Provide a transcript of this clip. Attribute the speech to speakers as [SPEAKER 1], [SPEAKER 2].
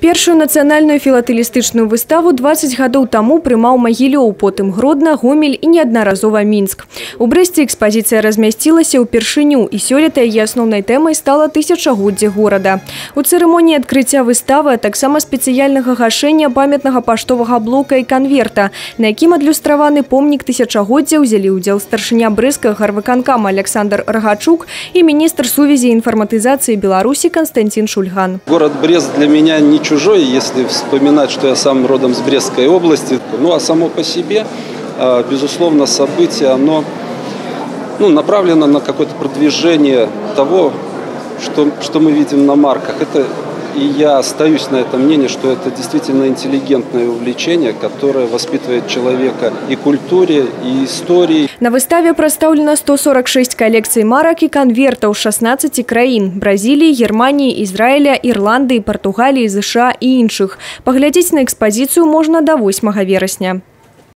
[SPEAKER 1] Першую нацыянальную філатэлістычную выставу 20 гадоў таму прымаў Магілёў, потым Гродна, Гомель і неаднаразова Мінск. У Брэсце экспазіцыя размясцілася ўпершыню і сёлета яе асноўнай тэмай стала тысячагоддзе горада. У цырымоніі адкрыцця выставы, а таксама спецыяльнага гашэння памятнага паштовага блока і канверта, на якім адлюстраваны помнік тысячагоддзя ўзялі ўдзел старшыня брэскага гарвыканкама Александр Рагачук і міністр сувязі і інфарматызацыі Беларусі Константин Шульган.
[SPEAKER 2] Город Брест для меня ничего чужой, если вспоминать, что я сам родом с Брестской области. Ну а само по себе, а, безусловно, событие, оно ну, направлено на какое-то продвижение того, что, что мы видим на марках. Это и я остаюсь на этом мнении, что это действительно интеллигентное увлечение, которое воспитывает человека и культуре, и истории.
[SPEAKER 1] На выставе представлено 146 коллекций марок и конвертов 16 краін – Бразилии, Германии, Израиля, Ирландии, Португалии, США и іншых. Поглядеть на экспозицию можно до 8 вересня.